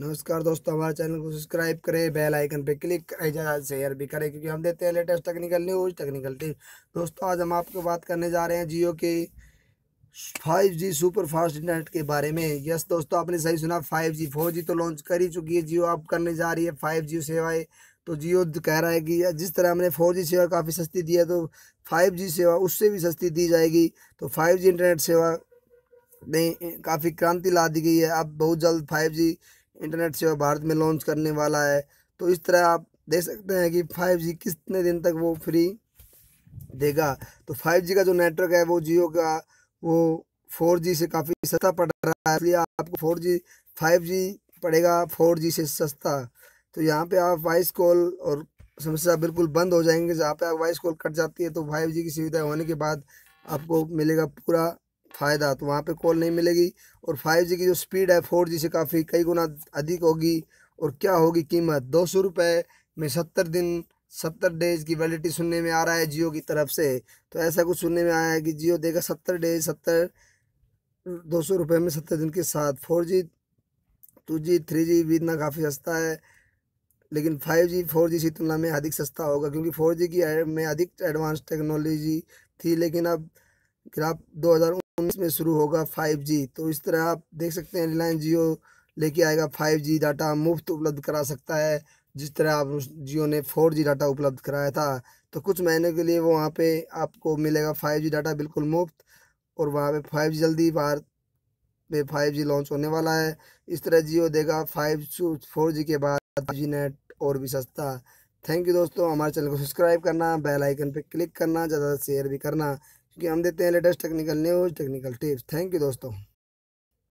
नमस्कार दोस्तों, हमारे चैनल को सब्सक्राइब करें, बेल आइकन पे क्लिक करें ज़्यादा शेयर भी करें, क्योंकि हम देते हैं latest technical news, technical tips दोस्तों, आज हम आपको बात करने जा रहे हैं जियो के five G super fast internet के बारे में। यस दोस्तों, आपने सही सुना, फाइव जी, फोर जी तो लॉन्च कर ही चुकी है, जियो आप करने जा रही है फाइव जी सेवाएँ। तो जियो कह रहा है कि जिस तरह हमने फोर जी सेवा काफ़ी सस्ती दी है तो फाइव जी सेवा उससे भी सस्ती दी जाएगी। तो फाइव जी इंटरनेट सेवा में काफ़ी क्रांति ला दी गई है। अब बहुत जल्द फाइव जी इंटरनेट सेवा भारत में लॉन्च करने वाला है। तो इस तरह आप देख सकते हैं कि फाइव जी कितने दिन तक वो फ्री देगा। तो फाइव जी का जो नेटवर्क है, वो जियो का, वो फोर जी से काफ़ी सस्ता पड़ रहा है। इसलिए आपको फोर जी फाइव जी पड़ेगा फोर जी से सस्ता। तो यहाँ पे आप वॉइस कॉल और समस्या बिल्कुल बंद हो जाएँगे। जहाँ पे आप वॉइस कॉल कट जाती है तो फाइव जी की सुविधा होने के बाद आपको मिलेगा पूरा फ़ायदा तो वहाँ पे कॉल नहीं मिलेगी। और फाइव जी की जो स्पीड है फोर जी से काफ़ी कई गुना अधिक होगी। और क्या होगी कीमत? दो सौ रुपये में सत्तर दिन, सत्तर डेज़ की वैलिडिटी सुनने में आ रहा है जियो की तरफ़ से। तो ऐसा कुछ सुनने में आया है कि जियो देगा सत्तर डेज़ सत्तर, दो सौ रुपये में सत्तर दिन के साथ। Four G two G three G भी इतना काफ़ी सस्ता है। लेकिन फाइव जी फोर जी की तुलना में अधिक सस्ता होगा, क्योंकि फोर जी की में अधिक एडवांस टेक्नोलॉजी थी, लेकिन अब ग्राफ दो हज़ार उन्नीस में शुरू होगा फाइव जी तो इस तरह आप देख सकते हैं रिलायंस जियो लेके आएगा फाइव जी डाटा मुफ़्त उपलब्ध करा सकता है, जिस तरह आप जियो ने फोर जी डाटा उपलब्ध कराया था। तो कुछ महीने के लिए वो वहाँ पे आपको मिलेगा फाइव जी डाटा बिल्कुल मुफ़्त, और वहाँ पे फाइव जी जल्दी बाहर में फाइव जी लॉन्च होने वाला है। इस तरह जियो देगा फाइव फोर जी के बाद जी नेट और भी सस्ता। थैंक यू दोस्तों, हमारे चैनल को सब्सक्राइब करना बेल आइकन पे क्लिक करना, ज़्यादा शेयर भी करना। क्योंकि हम देते हैं latest technical news technical tips. Thank you दोस्तों।